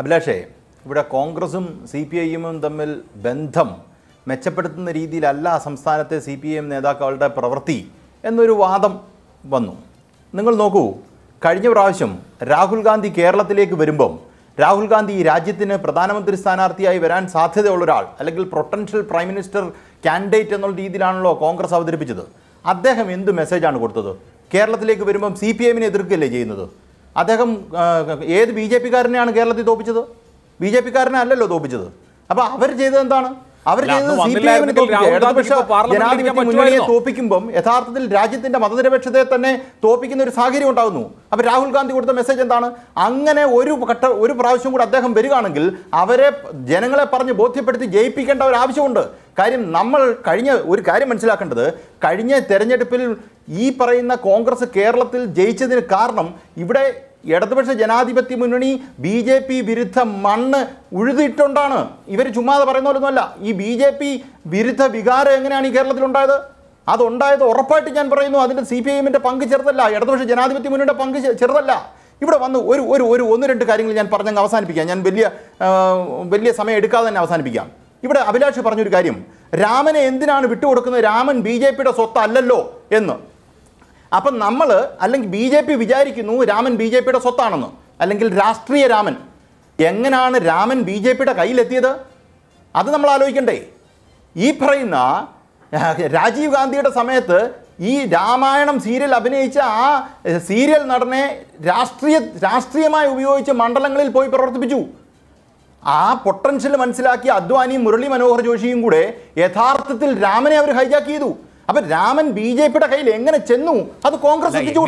അഭിലാഷേ ഇവിടെ കോൺഗ്രസും C P ഐഎമ്മും തമ്മിൽ ബന്ധം മെച്ചപ്പെടുത്തുന്ന രീതിയിലല്ല സംസ്ഥാനത്തെ സി പി എം നേതാക്കളുടെ പ്രവൃത്തി എന്നൊരു വാദം വന്നു. നിങ്ങൾ നോക്കൂ കഴിഞ്ഞ പ്രാവശ്യം രാഹുൽ ഗാന്ധി കേരളത്തിലേക്ക് വരുമ്പം രാഹുൽ ഗാന്ധി രാജ്യത്തിന് പ്രധാനമന്ത്രി സ്ഥാനാർത്ഥിയായി വരാൻ സാധ്യതയുള്ള ഒരാൾ അല്ലെങ്കിൽ പൊട്ടൻഷ്യൽ പ്രൈം മിനിസ്റ്റർ കാൻഡിഡേറ്റ് എന്നുള്ള രീതിയിലാണല്ലോ കോൺഗ്രസ് അവതരിപ്പിച്ചത്. അദ്ദേഹം എന്ത് മെസ്സേജാണ് കൊടുത്തത്? കേരളത്തിലേക്ക് വരുമ്പം സി പി എമ്മിനെ എതിർക്കുകയല്ലേ ചെയ്യുന്നത്? അദ്ദേഹം ഏത് ബി ജെ പിക്കാരനെയാണ് കേരളത്തിൽ തോപ്പിച്ചത്? ബി ജെ പിക്കാരനെ അല്ലല്ലോ തോപ്പിച്ചത്. അപ്പൊ അവർ ചെയ്തത് എന്താണ്? അവർ ചെയ്തത് സി പി എമ്മിനെ ജനാധിപത്യ മുന്നണിയെ? തോപ്പിക്കുമ്പം യഥാർത്ഥത്തിൽ രാജ്യത്തിന്റെ മതനിരപേക്ഷതയെ തന്നെ തോപ്പിക്കുന്ന ഒരു സാഹചര്യം ഉണ്ടാകുന്നു അപ്പൊ രാഹുൽ ഗാന്ധി കൊടുത്ത മെസ്സേജ് എന്താണ്? അങ്ങനെ ഒരു ഘട്ട ഒരു പ്രാവശ്യം കൂടി അദ്ദേഹം വരികയാണെങ്കിൽ അവരെ ജനങ്ങളെ പറഞ്ഞ് ബോധ്യപ്പെടുത്തി ജയിപ്പിക്കേണ്ട ഒരു ആവശ്യമുണ്ട്. കാര്യം നമ്മൾ കഴിഞ്ഞ ഒരു കാര്യം മനസ്സിലാക്കേണ്ടത് കഴിഞ്ഞ തെരഞ്ഞെടുപ്പിൽ ഈ പറയുന്ന കോൺഗ്രസ് കേരളത്തിൽ ജയിച്ചതിന് കാരണം ഇവിടെ ഇടതുപക്ഷ ജനാധിപത്യ മുന്നണി ബി ജെ പി വിരുദ്ധ മണ്ണ് ഉഴുതിയിട്ടുണ്ടാണ്. ഇവർ ചുമ്മാതെ പറയുന്ന പോലൊന്നുമല്ല. ഈ ബി ജെ പി വിരുദ്ധ വികാരം എങ്ങനെയാണ് ഈ കേരളത്തിലുണ്ടായത് അതുണ്ടായത് ഉറപ്പായിട്ട് ഞാൻ പറയുന്നു. അതിന്റെ സി പി ഐഎമ്മിന്റെ പങ്ക് ചെറുതല്ല. ഇടതുപക്ഷ ജനാധിപത്യ മുന്നണിയുടെ പങ്ക് ചെറുതല്ല. ഇവിടെ വന്ന് ഒരു ഒരു ഒരു ഒന്ന് രണ്ട് കാര്യങ്ങൾ ഞാൻ പറഞ്ഞങ്ങ് അവസാനിപ്പിക്കാം. ഞാൻ വലിയ വലിയ സമയം എടുക്കാതെ തന്നെ അവസാനിപ്പിക്കാം. ഇവിടെ അഭിലാഷ് പറഞ്ഞൊരു കാര്യം. രാമനെ എന്തിനാണ് വിട്ടുകൊടുക്കുന്നത്? രാമൻ ബി ജെ പിയുടെ സ്വത്തല്ലല്ലോ എന്ന്. അപ്പം നമ്മൾ അല്ലെങ്കിൽ ബി ജെ പി വിചാരിക്കുന്നു രാമൻ ബി ജെ പിയുടെ സ്വത്താണെന്ന്. അല്ലെങ്കിൽ രാഷ്ട്രീയ രാമൻ. എങ്ങനെയാണ് രാമൻ ബി ജെ പിയുടെ കയ്യിലെത്തിയത്? അത് നമ്മൾ ആലോചിക്കണ്ടേ. ഈ പറയുന്ന രാജീവ് ഗാന്ധിയുടെ സമയത്ത് ഈ രാമായണം സീരിയൽ അഭിനയിച്ച ആ സീരിയൽ നടനെ രാഷ്ട്രീയ രാഷ്ട്രീയമായി ഉപയോഗിച്ച് മണ്ഡലങ്ങളിൽ പോയി പ്രവർത്തിപ്പിച്ചു. ആ പൊട്ടൻഷ്യൽ മനസ്സിലാക്കി അദ്വാനിയും മുരളി മനോഹർ ജോഷിയും കൂടെ യഥാർത്ഥത്തിൽ രാമനെ അവർ ഹൈജാക്ക് ചെയ്തു. അപ്പൊ രാമൻ ബി ജെ പിയുടെ കയ്യിൽ എങ്ങനെ ചെന്നു? അത് കോൺഗ്രസ് എത്തിച്ചു